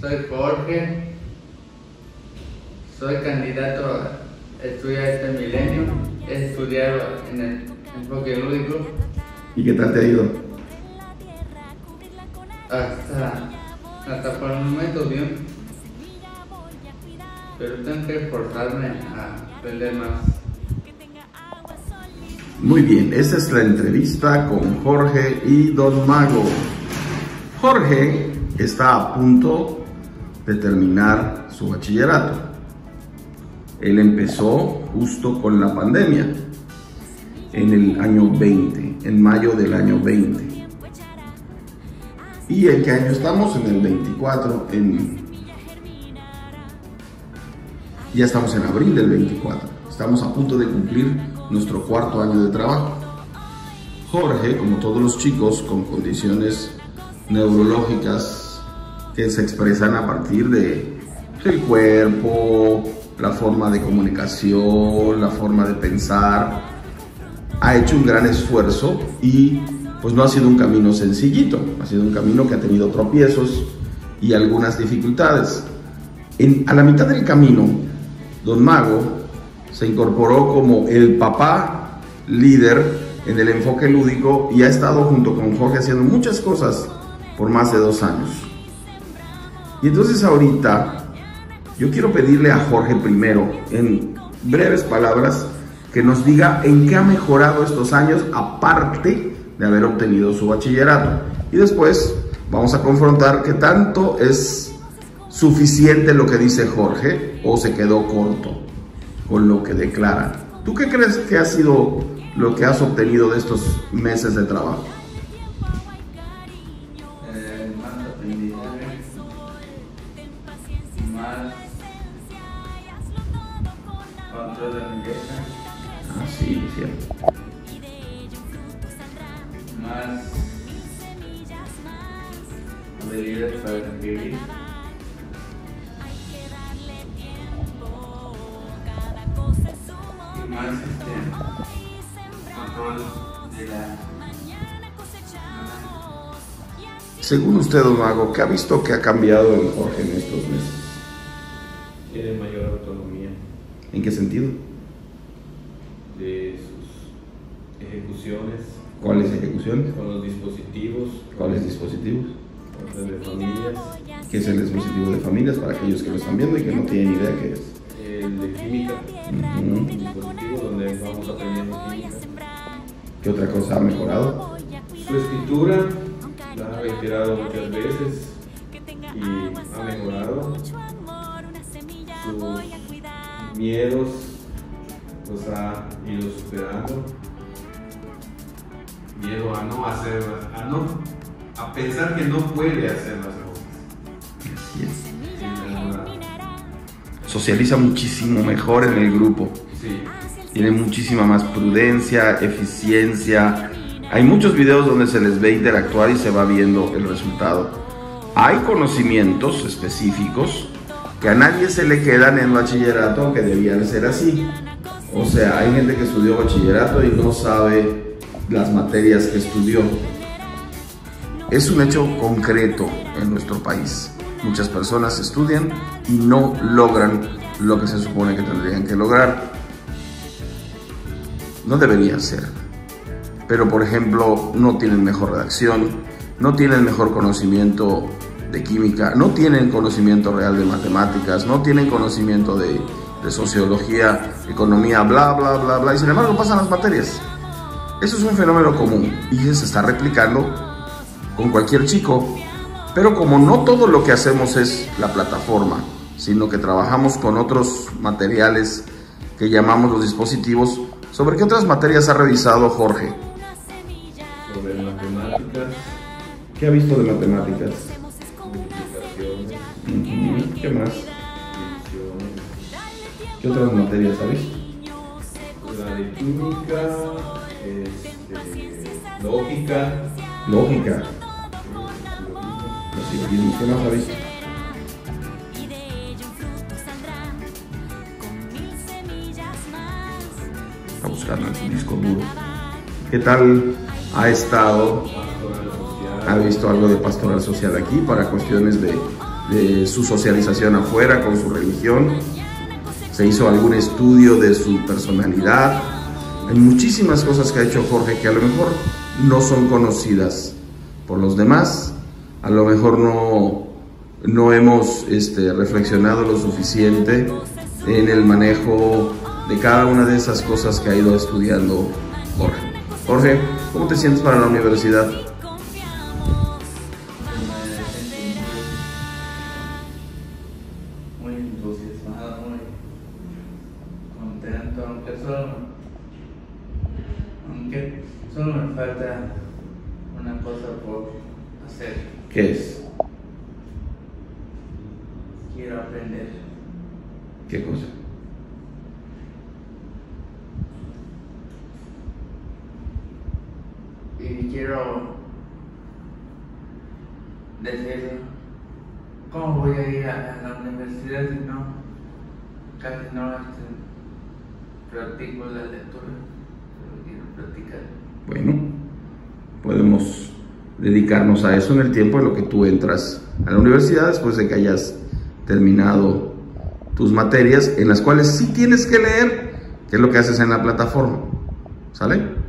soy Jorge, soy candidato a estudiar este milenio, he estudiado en el enfoque lúdico ¿Y qué tal te ha ido? hasta, hasta por el momento bien, pero tengo que esforzarme a aprender más. Muy bien, esta es la entrevista con Jorge y Don Mago. Jorge está a punto de terminar su bachillerato. Él empezó justo con la pandemia, en el año 20, en mayo del año 20. ¿Y en qué año estamos? En el 24, en... Ya estamos en abril del 24. Estamos a punto de cumplir nuestro cuarto año de trabajo. Jorge, como todos los chicos con condiciones neurológicas que se expresan a partir de el cuerpo, la forma de comunicación, la forma de pensar, ha hecho un gran esfuerzo y pues no ha sido un camino sencillito, ha sido un camino que ha tenido tropiezos y algunas dificultades. A la mitad del camino, Don Mago se incorporó como el papá líder en el enfoque lúdico y ha estado junto con Jorge haciendo muchas cosas por más de dos años. Y entonces ahorita yo quiero pedirle a Jorge primero, en breves palabras, que nos diga en qué ha mejorado estos años aparte de haber obtenido su bachillerato. Y después vamos a confrontar qué tanto es suficiente lo que dice Jorge o se quedó corto con lo que declara. ¿Tú qué crees que ha sido lo que has obtenido de estos meses de trabajo? Más control de letra, Ah, sí, cierto. más habilidades para escribir, y más este, control de la Según usted, don Mago, ¿qué ha visto que ha cambiado en Jorge en estos meses? Tiene mayor autonomía ¿En qué sentido? de sus ejecuciones ¿Cuáles ejecuciones? con los dispositivos, ¿Cuáles dispositivos? con de familias, ¿Qué es el dispositivo de familias para aquellos que lo están viendo y que no tienen idea qué es? el de química, Ujú. un dispositivo donde vamos aprendiendo química. ¿Qué otra cosa ha mejorado? Su escritura la ha reiterado muchas veces y ha mejorado. Sus miedos los ha ido superando. Miedo a no hacer, a no, a pensar que no puede hacer las cosas. Así es. Socializa muchísimo mejor en el grupo. sí. Tiene muchísima más prudencia, eficiencia. Hay muchos videos donde se les ve interactuar y se va viendo el resultado. Hay conocimientos específicos que a nadie se le quedan en bachillerato que debían ser así. O sea, hay gente que estudió bachillerato y no sabe las materias que estudió. Es un hecho concreto en nuestro país. Muchas personas estudian y no logran lo que se supone que tendrían que lograr. No debería ser. Pero, por ejemplo, no tienen mejor redacción, no tienen mejor conocimiento de química, no tienen conocimiento real de matemáticas, no tienen conocimiento de, sociología, economía, bla, bla, bla, bla, y sin embargo pasan las materias. Eso es un fenómeno común y se está replicando con cualquier chico. Pero como no todo lo que hacemos es la plataforma, sino que trabajamos con otros materiales que llamamos los dispositivos, ¿sobre qué otras materias ha revisado Jorge? Sobre matemáticas, ¿Qué ha visto de matemáticas? ¿Qué más? ¿Qué otras materias visto? la de química, este, lógica, Lógica, silogismos, ¿qué más visto? Está buscando su disco duro. ¿Qué tal ha estado ha visto algo de pastoral social aquí para cuestiones de, de su socialización afuera con su religión, se hizo algún estudio de su personalidad. Hay muchísimas cosas que ha hecho Jorge que a lo mejor no son conocidas por los demás, a lo mejor no, no hemos este, reflexionado lo suficiente en el manejo de cada una de esas cosas que ha ido estudiando Jorge. Jorge, ¿cómo te sientes para la universidad? Aunque solo me falta una cosa por hacer. ¿Qué es? Quiero aprender. ¿Qué cosa? Y quiero decir cómo voy a ir a, la universidad si no, casi no practico la lectura, Bueno, podemos dedicarnos a eso en el tiempo en lo que tú entras a la universidad después de que hayas terminado tus materias en las cuales sí tienes que leer, que es lo que haces en la plataforma. ¿Sale?